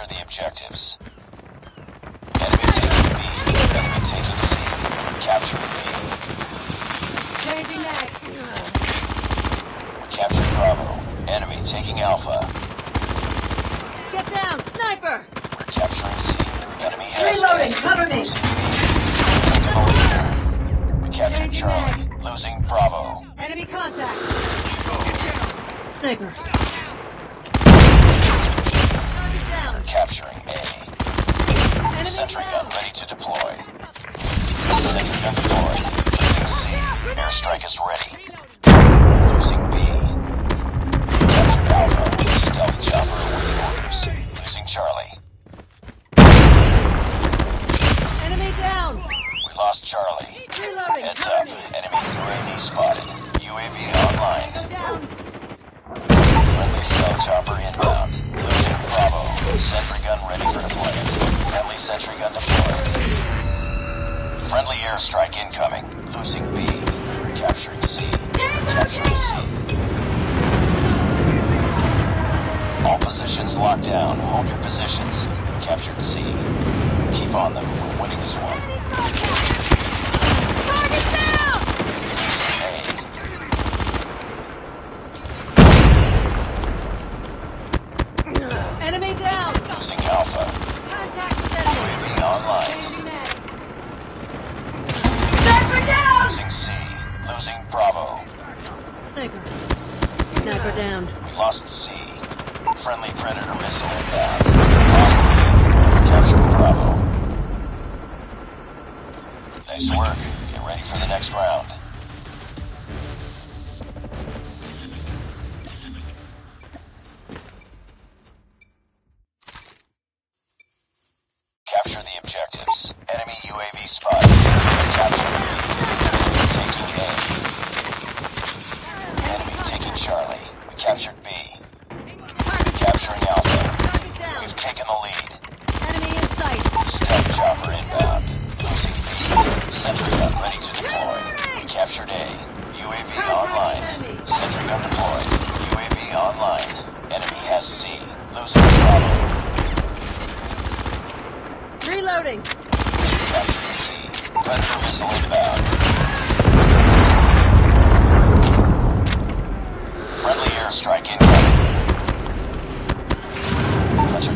objectives. Enemy taking B. Enemy taking C. Capture B. Changing mag. We captured Bravo. Enemy taking Alpha. Get down, sniper. We're capturing C. Enemy has Reloading, cover me. Losing B. The. We captured Changing Charlie. Losing Bravo. Enemy contact. Sniper. Deployed. Airstrike is ready. Losing B. Enemy down. We lost Charlie. Enemy UAV spotted. UAV online. Friendly. Sentry gun ready for deployment. Friendly sentry gun deployed. Friendly airstrike incoming. Losing B. Capturing C. Capturing C. All positions locked down. Hold your positions. We captured C. Keep on them. We're winning this one. Target down. Losing A. Enemy down. Losing Alpha. C. Losing Bravo. Sniper. Sniper down. We lost C. Friendly Predator missile inbound. Lost B. Captured Bravo. Nice work. Get ready for the next round. Capture the objectives. Enemy UAV spotted. Capture B. Enemy taking A. Enemy taking Charlie. We captured B. Target. Capturing Alpha. Target down. We've taken the lead. Enemy in sight. Stealth chopper inbound. Losing B. Sentry gun ready to deploy. We captured A. UAV online. Sentry gun deployed. UAV online. Enemy has C. Losing Bravo. Reloading. Capturing C. Predator missile inbound. Friendly airstrike incoming.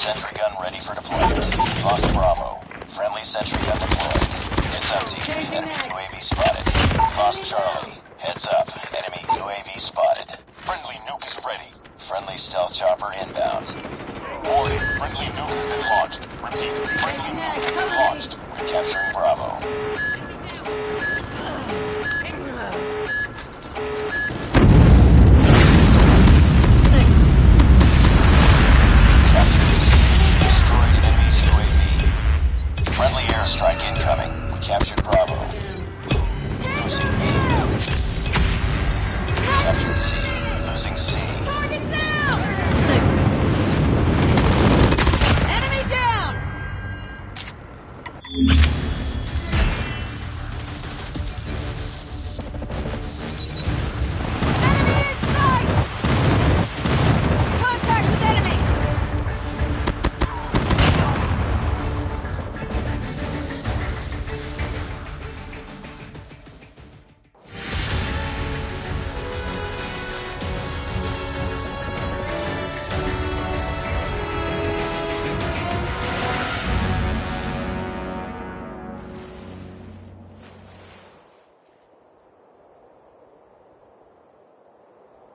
Sentry gun ready for deployment. Lost Bravo. Friendly sentry gun deployed. Heads up, team. Enemy UAV spotted. Lost Charlie. Heads up. Enemy UAV spotted. Friendly nuke is ready. Friendly stealth chopper inbound. Warning. Friendly nuke has been launched. Repeat. Friendly nuke has been launched. We're capturing Bravo. you